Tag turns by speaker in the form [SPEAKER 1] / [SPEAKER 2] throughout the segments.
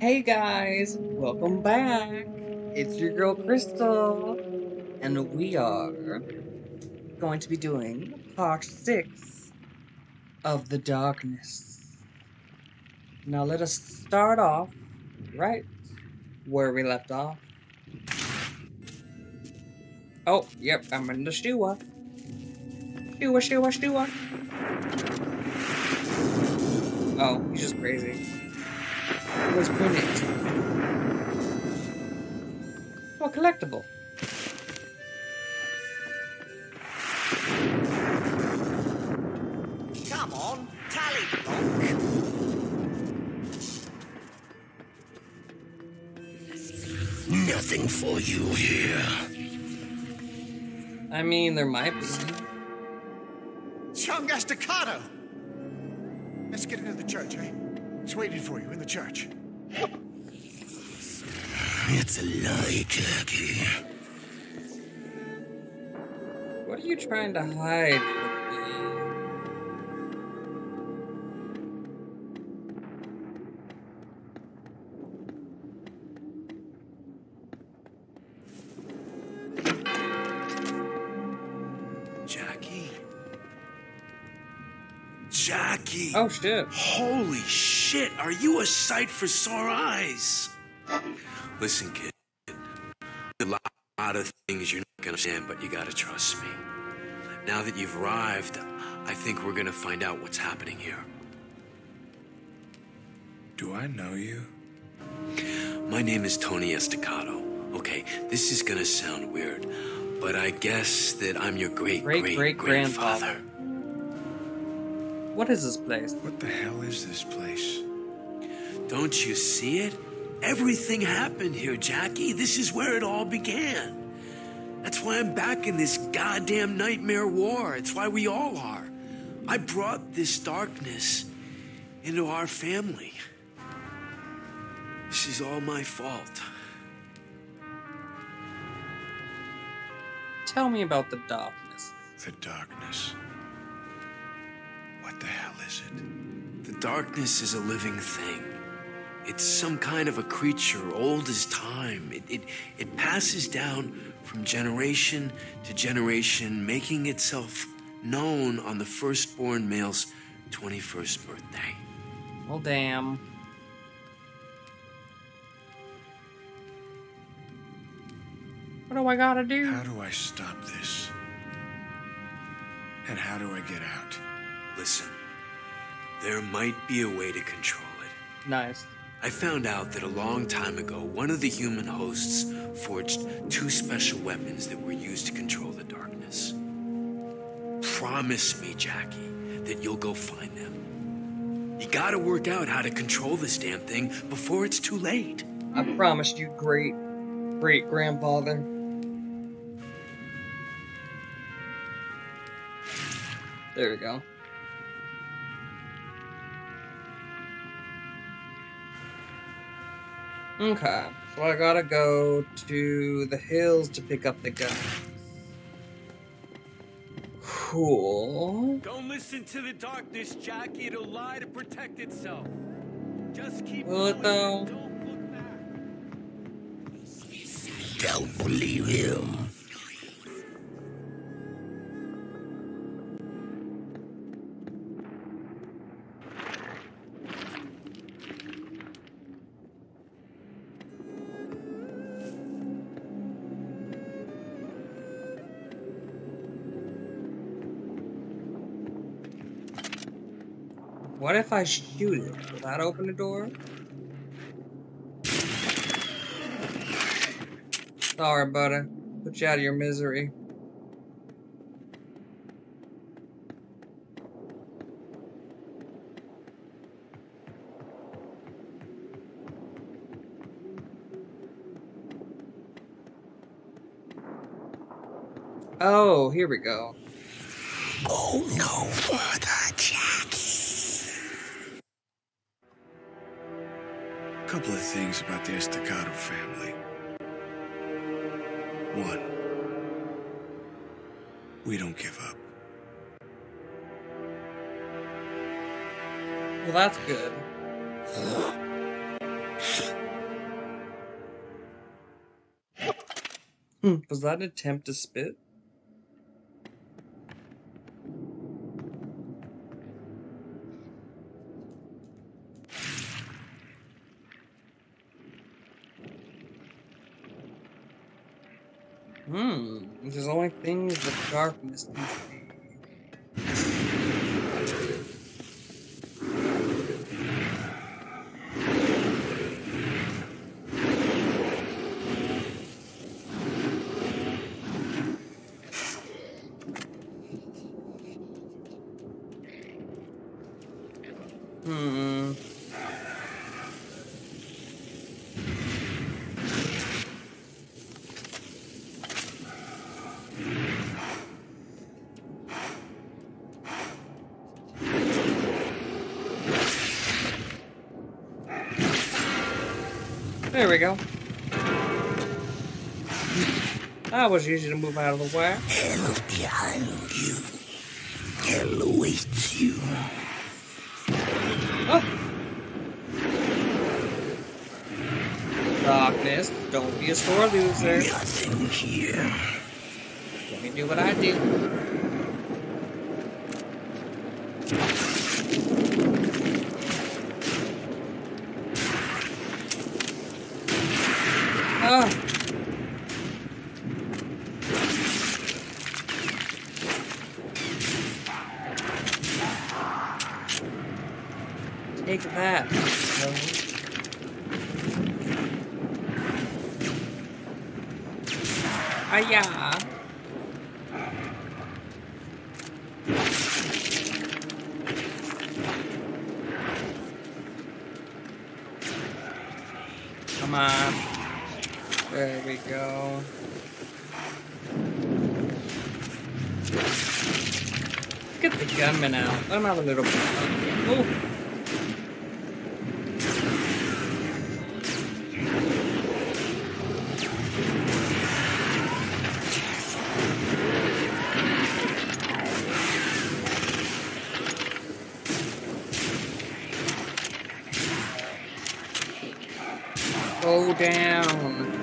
[SPEAKER 1] Hey guys, welcome back. It's your girl Crystal, and we are going to be doing part six of The Darkness. Now let us start off right where we left off. Oh, yep, I'm in the stewa. Stewa, stewa, stewa. Oh, he's just crazy. Was Brunette. Oh, collectible.
[SPEAKER 2] Come on, tally block.
[SPEAKER 3] Nothing for you here.
[SPEAKER 1] I mean, there might be.
[SPEAKER 2] Chunga staccato. Let's get into the church, eh? It's waiting for you in the church.
[SPEAKER 3] It's a lie, Jackie.
[SPEAKER 1] What are you trying to hide?
[SPEAKER 3] Jackie. Jackie.
[SPEAKER 1] Oh shit.
[SPEAKER 3] Holy shit, are you a sight for sore eyes? Listen, kid. A lot of things you're not gonna understand, but you gotta trust me. Now that you've arrived, I think we're gonna find out what's happening here.
[SPEAKER 4] Do I know you?
[SPEAKER 3] My name is Tony Estacado. Okay, this is gonna sound weird, but I guess that I'm your great
[SPEAKER 1] Great
[SPEAKER 3] great
[SPEAKER 1] great
[SPEAKER 3] grandfather.
[SPEAKER 1] grandfather. What is this place?
[SPEAKER 4] What the hell is this place?
[SPEAKER 3] Don't you see it? Everything happened here, Jackie. This is where it all began. That's why I'm back in this goddamn nightmare war. It's why we all are. I brought this darkness into our family. This is all my fault.
[SPEAKER 1] Tell me about the darkness.
[SPEAKER 4] The darkness. What the hell is it?
[SPEAKER 3] The darkness is a living thing. It's some kind of a creature, old as time. It, it, it passes down from generation to generation, making itself known on the firstborn male's 21st birthday.
[SPEAKER 1] Well, damn. What do I gotta do?
[SPEAKER 4] How do I stop this? And how do I get out?
[SPEAKER 3] Listen, there might be a way to control it.
[SPEAKER 1] Nice.
[SPEAKER 3] I found out that a long time ago, one of the human hosts forged two special weapons that were used to control the darkness. Promise me, Jackie, that you'll go find them. You gotta work out how to control this damn thing before it's too late.
[SPEAKER 1] I promised you, great great grandfather. There we go. Okay, so I gotta go to the hills to pick up the gun. Cool.
[SPEAKER 5] Don't listen to the darkness, Jackie. It'll lie to protect itself. Just keep
[SPEAKER 1] Will it though?
[SPEAKER 5] Don't look back.
[SPEAKER 3] Don't believe him.
[SPEAKER 1] What if I shoot it? Will that open the door? Sorry, buddy. Put you out of your misery. Oh, here we go.
[SPEAKER 3] Go no further.
[SPEAKER 4] couple of things about the Estacado family. One, we don't give up.
[SPEAKER 1] Well, that's good. Hmm, was that an attempt to spit? darkness There we go. That was easy to move out of the way.
[SPEAKER 6] Hell behind you. Hell awaits you.
[SPEAKER 1] Oh. Darkness, don't be a sore loser.
[SPEAKER 6] Nothing here.
[SPEAKER 1] Let me do what I do. get the gunman out. Let him have a little bit of Go down.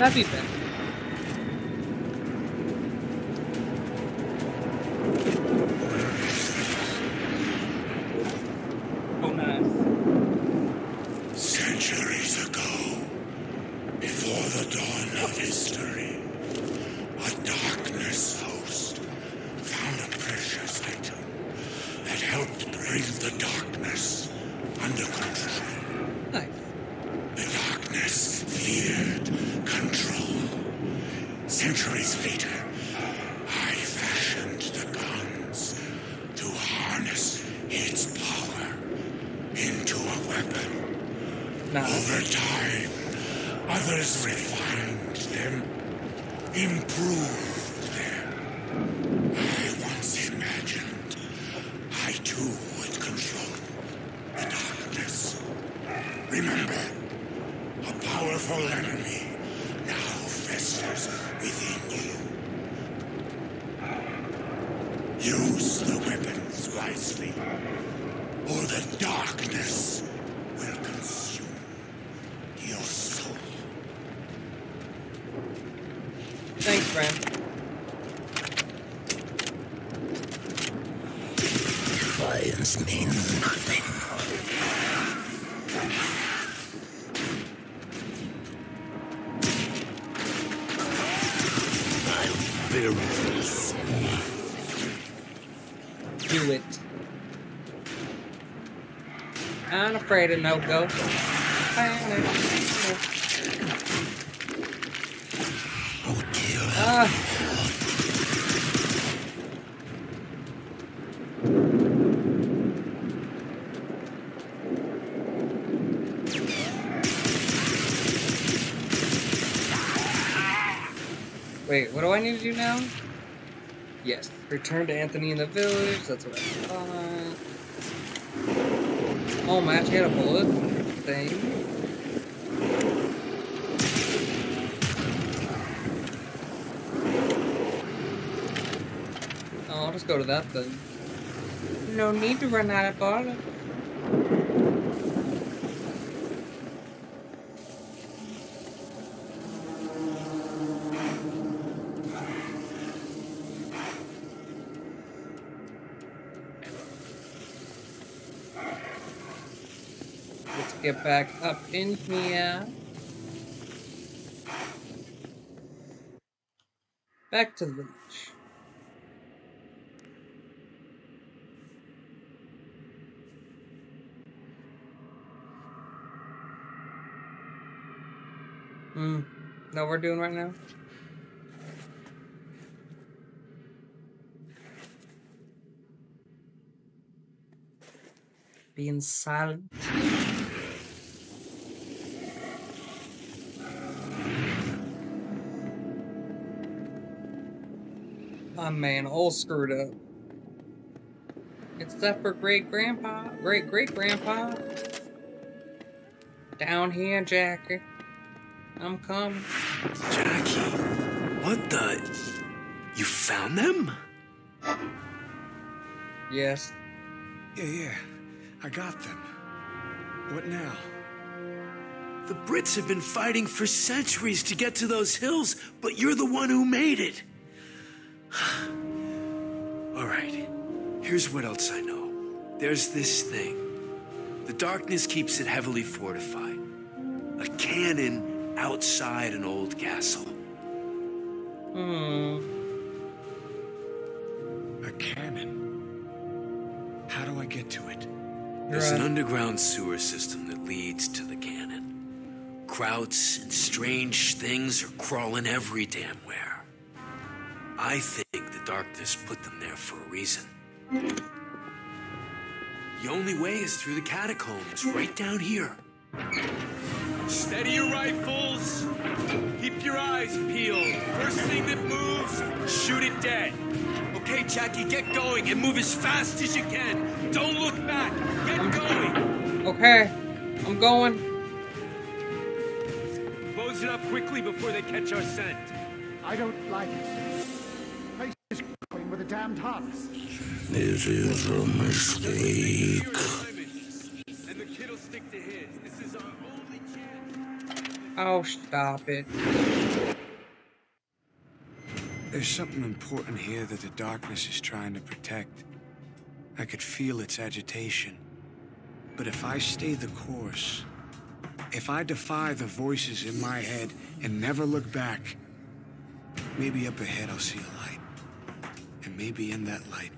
[SPEAKER 1] That'd be.
[SPEAKER 6] weapon.
[SPEAKER 1] No.
[SPEAKER 6] Over time, others refined them, improved them.
[SPEAKER 1] I'm afraid of no ghosts. Ah. Wait, what do I need to do now? Yes, return to Anthony in the village. That's what I thought. Oh, my, I actually had a bullet thing. Oh, I'll just go to that then. No need to run out of bottle. Get back up in here. Back to the village. Hmm. What we're doing right now? Being silent. Man, all screwed up. It's that for great grandpa, great great grandpa. Down here, Jackie. I'm coming.
[SPEAKER 3] Jackie, what the? You found them?
[SPEAKER 1] Yes.
[SPEAKER 4] Yeah, yeah. I got them. What now?
[SPEAKER 3] The Brits have been fighting for centuries to get to those hills, but you're the one who made it. All right, here's what else I know. There's this thing. The darkness keeps it heavily fortified. A cannon outside an old castle.
[SPEAKER 1] Hmm.
[SPEAKER 4] A cannon. How do I get to it?
[SPEAKER 3] There's an underground sewer system that leads to the cannon. Krauts and strange things are crawling every damn where. I think the darkness put them there for a reason. The only way is through the catacombs, right down here.
[SPEAKER 5] Steady your rifles. Keep your eyes peeled. First thing that moves, shoot it dead. Okay, Jackie, get going and move as fast as you can. Don't look back. Get going.
[SPEAKER 1] Okay. I'm going.
[SPEAKER 5] Close it up quickly before they catch our scent.
[SPEAKER 2] I don't like it. Place is going with a damned harvest.
[SPEAKER 7] This is a mistake.
[SPEAKER 5] And the kid'll stick to his. This is our only chance.
[SPEAKER 1] Oh, stop it.
[SPEAKER 4] There's something important here that the darkness is trying to protect. I could feel its agitation. But if I stay the course, if I defy the voices in my head and never look back, maybe up ahead I'll see a light. And maybe in that light,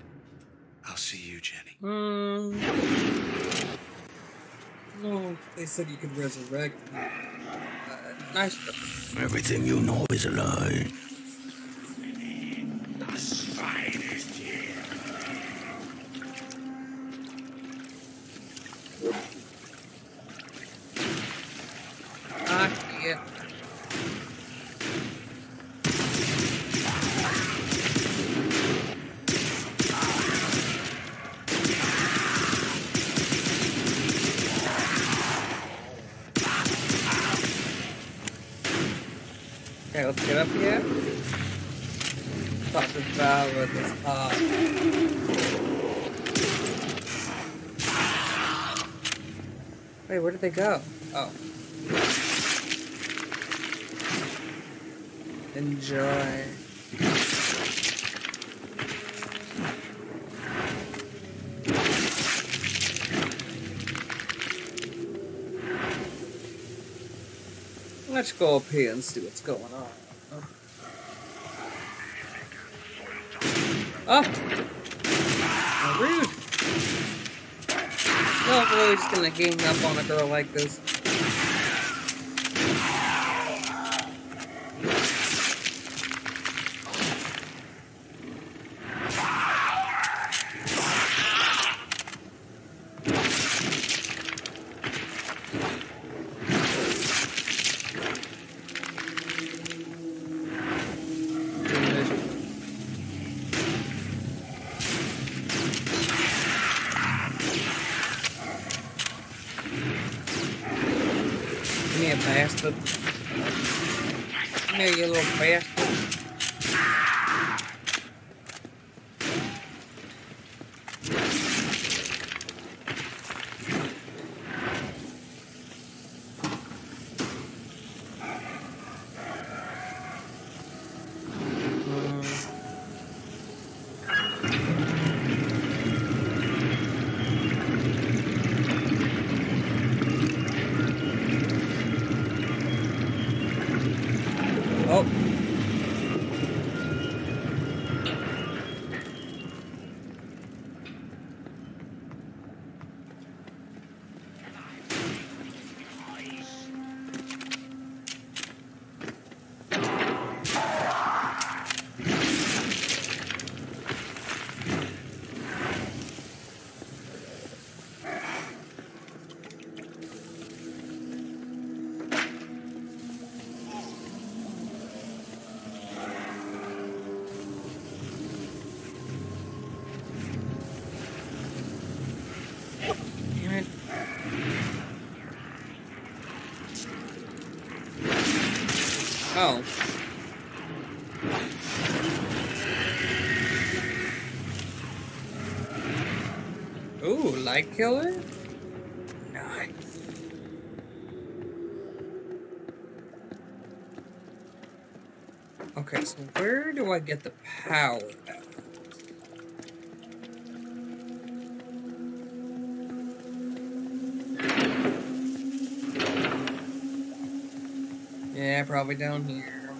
[SPEAKER 4] I'll see you, Jenny.
[SPEAKER 1] Hmm. No, they said you could resurrect me. Uh, nice.
[SPEAKER 7] Everything you know is a lie.
[SPEAKER 1] I see it. Okay, let's get up here. Talk this about with this hot. Wait, where did they go? Oh. Enjoy. Let's go up here and see what's going on. Oh! Rude! No, we're just gonna gang up on a girl like this. Me Oh. Ooh, light killer? Nice. Okay, so where do I get the power Yeah, probably down here.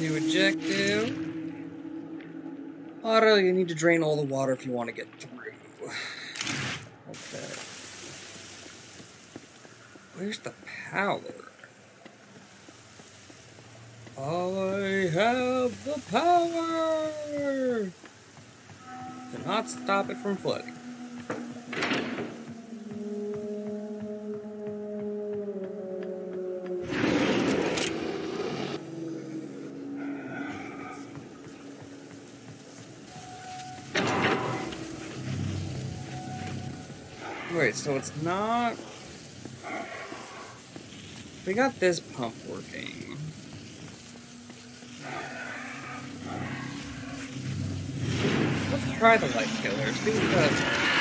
[SPEAKER 1] New objective. Oh, water, you need to drain all the water if you want to get through. Okay. Where's the power? I have the power! Cannot stop it from flooding. Wait, so it's not... We got this pump working. Try the light killers see uh,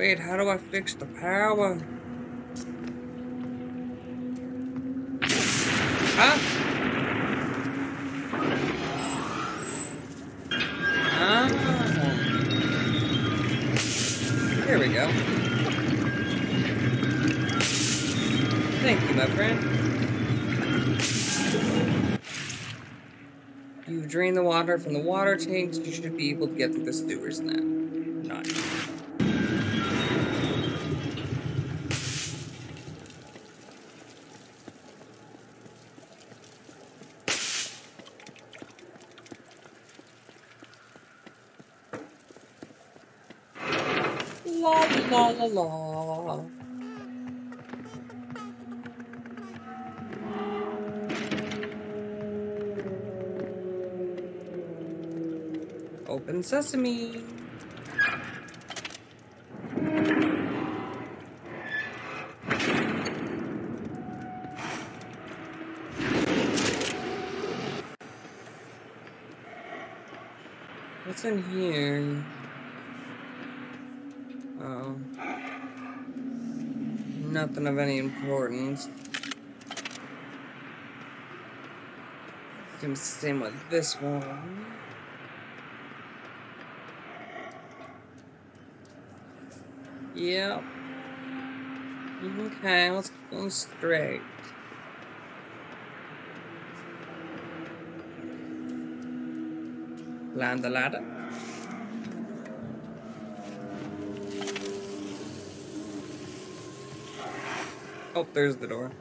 [SPEAKER 1] Wait, how do I fix the power? Huh? Ah. Here we go. Thank you, my friend. You drain the water from the water tanks, you should be able to get through the sewers now. Sesame. What's in here? Oh. Nothing of any importance. The same with this one. Yep. Okay, let's go straight. Land the ladder. Oh, there's the door.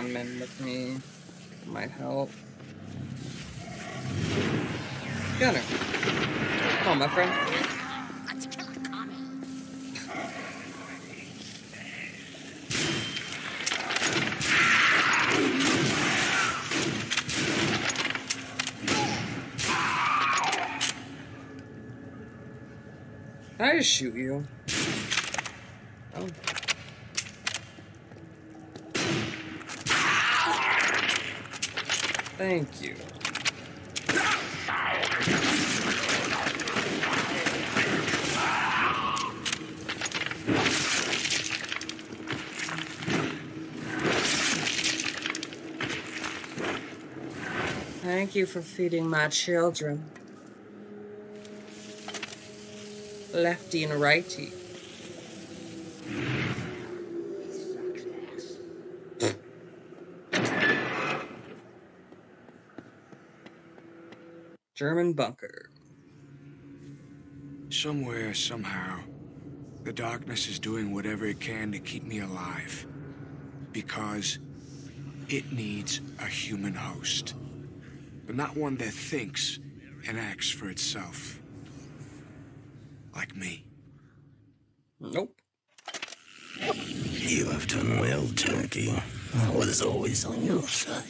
[SPEAKER 1] Gunman with me. Might help. Gunner. Come on, my friend. Can I just shoot you? Oh. Thank you. Thank you for feeding my children. Lefty and righty. German bunker.
[SPEAKER 4] Somewhere, somehow, the darkness is doing whatever it can to keep me alive. Because it needs a human host. But not one that thinks and acts for itself. Like me.
[SPEAKER 1] Nope.
[SPEAKER 7] You have done well, Jackie. I was always on your side.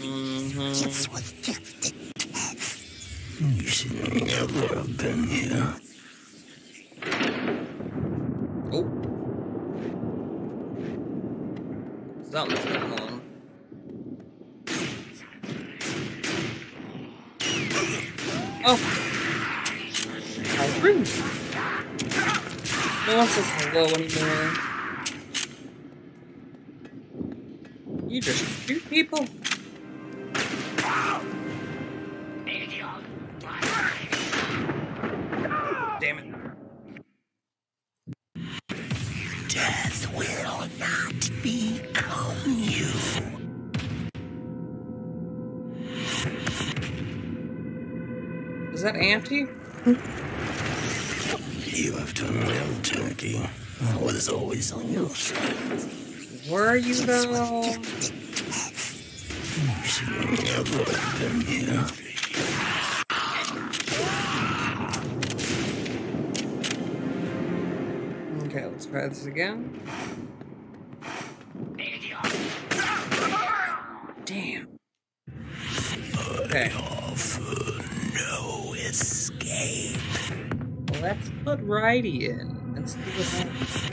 [SPEAKER 8] This was just a
[SPEAKER 7] You should never have been here.
[SPEAKER 1] Oh. Something's going on. Oh. How rude. No one says hello anymore. Where are you though? Okay, let's try this again. Damn. Okay.
[SPEAKER 7] No escape.
[SPEAKER 1] Let's put Righty in and see what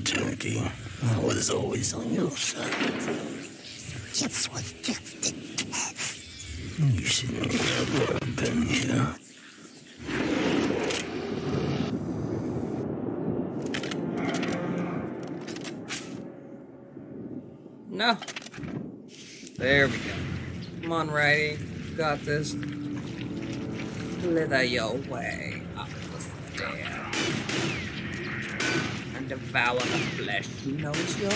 [SPEAKER 7] done well, Jackie. I was always on your side.
[SPEAKER 8] This was just a test.
[SPEAKER 7] You should never have been here.
[SPEAKER 1] No. There we go. Come on, Righty. Got this. Slither your way up the stairs. And devour the flesh you know is yours.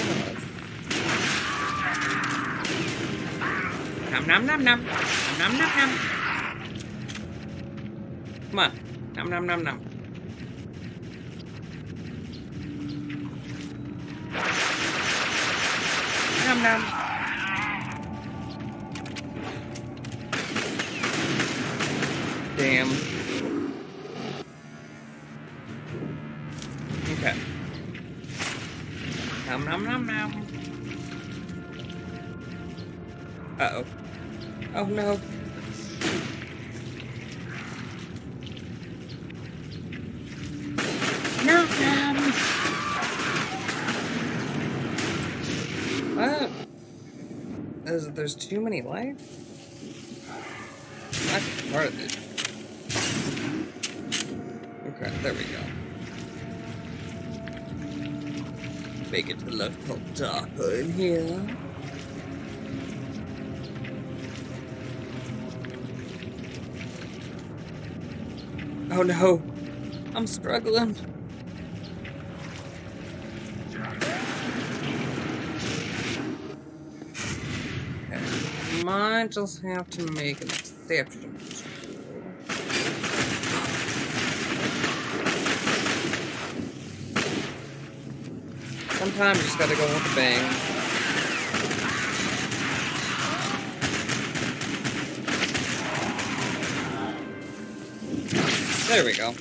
[SPEAKER 1] Nom nom nom nom. Nom nom nom. Come on. Nom nom nom nom. Nom nom. Damn. Uh oh. Oh no. Nom nom. What? Is, there's too many lives? That's part of it. Okay, there we go. Make it look a little darker in here. Oh no, I'm struggling. Might just have to make an exception. Sometimes you just gotta go with a bang. There we go.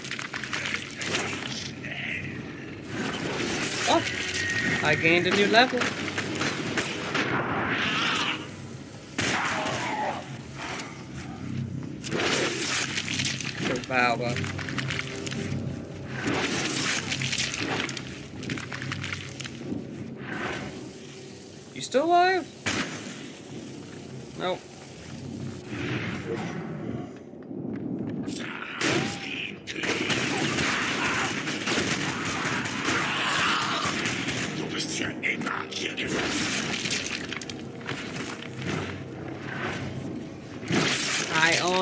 [SPEAKER 1] Oh, I gained a new level. Devour. You still alive? Nope.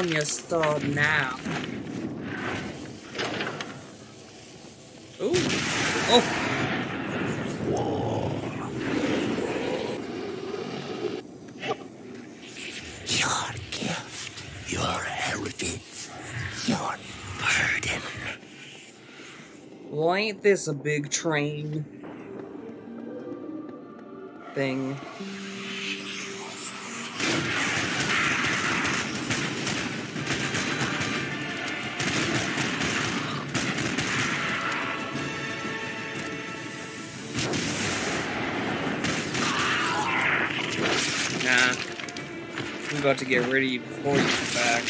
[SPEAKER 1] I own your store now. Ooh. Oh.
[SPEAKER 7] Your gift, your heritage, your burden.
[SPEAKER 1] Well, ain't this a big train thing? I'm about to get ready before you come back.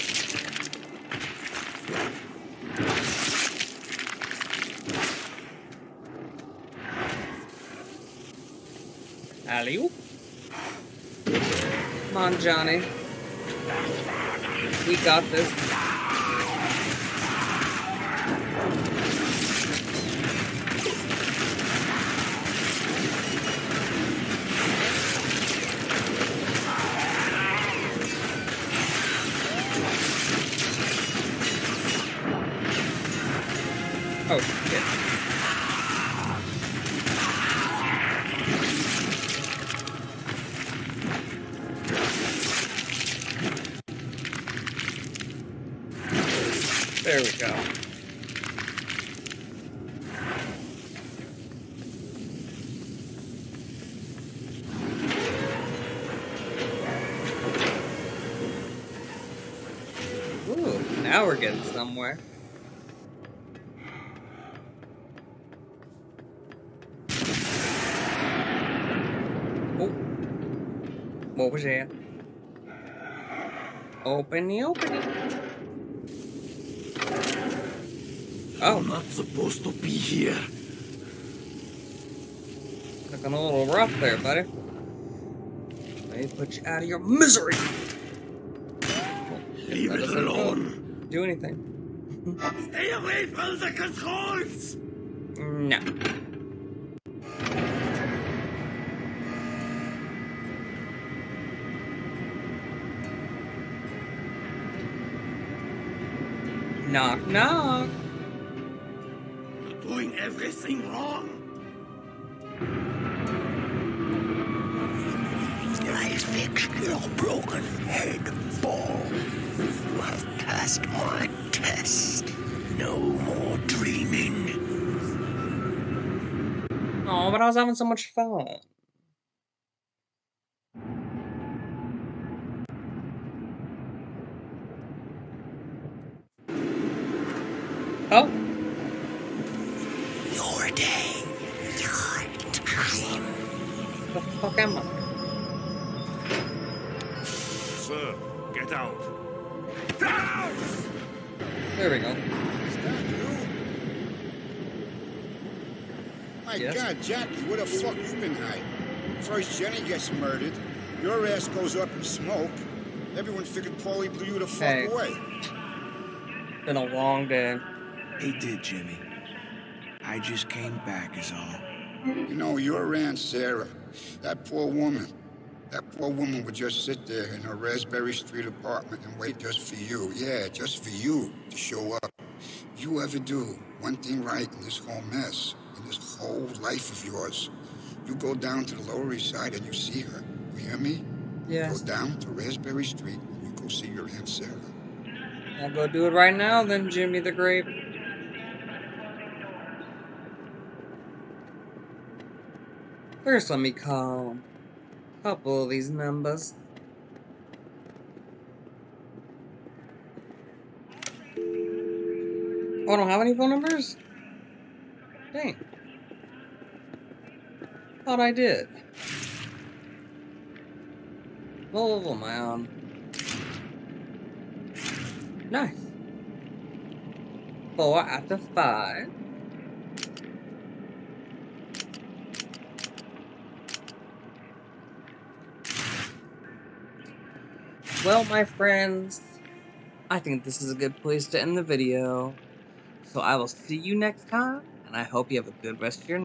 [SPEAKER 1] alley Come on, Johnny. We got this. Ooh, now we're getting somewhere. Oh. What was that? Open the open it. Oh,
[SPEAKER 7] Not supposed to be here.
[SPEAKER 1] looking a little rough there, buddy. Let me put you out of your misery.
[SPEAKER 7] Leave it alone.
[SPEAKER 1] Do anything.
[SPEAKER 7] Stay away from the controls.
[SPEAKER 1] No. Knock, knock.
[SPEAKER 7] You're doing everything wrong.
[SPEAKER 8] Have passed my test. No more dreaming.
[SPEAKER 1] Oh, but I was having so much fun. Oh,
[SPEAKER 8] Your day. Your time.
[SPEAKER 1] the fuck am I?
[SPEAKER 7] Sir, get out. Down!
[SPEAKER 1] There we go.
[SPEAKER 2] Is that you? My
[SPEAKER 1] Yes.
[SPEAKER 2] God, Jackie, where the fuck you been hiding? First Jenny gets murdered, your ass goes up in smoke. Everyone figured Paulie blew you the fuck
[SPEAKER 1] Hey.
[SPEAKER 2] away.
[SPEAKER 1] Been a long day.
[SPEAKER 4] He did, Jimmy. I just came back, is all.
[SPEAKER 2] You know, your Aunt Sarah, that poor woman, that poor woman would just sit there in her Raspberry Street apartment and wait just for you. Yeah, just for you to show up. If You ever do one thing right in this whole mess, in this whole life of yours, you go down to the Lower East Side and you see her. You hear me?
[SPEAKER 1] Yes.
[SPEAKER 2] Go down to Raspberry Street and you go see your Aunt Sarah.
[SPEAKER 1] I'll go do it right now then, Jimmy the Grape. First, let me call couple of these numbers. Oh, I don't have any phone numbers? Dang. Thought I did. I on? Nice. Four out of five. Well, my friends, I think this is a good place to end the video. So I will see you next time, and I hope you have a good rest of your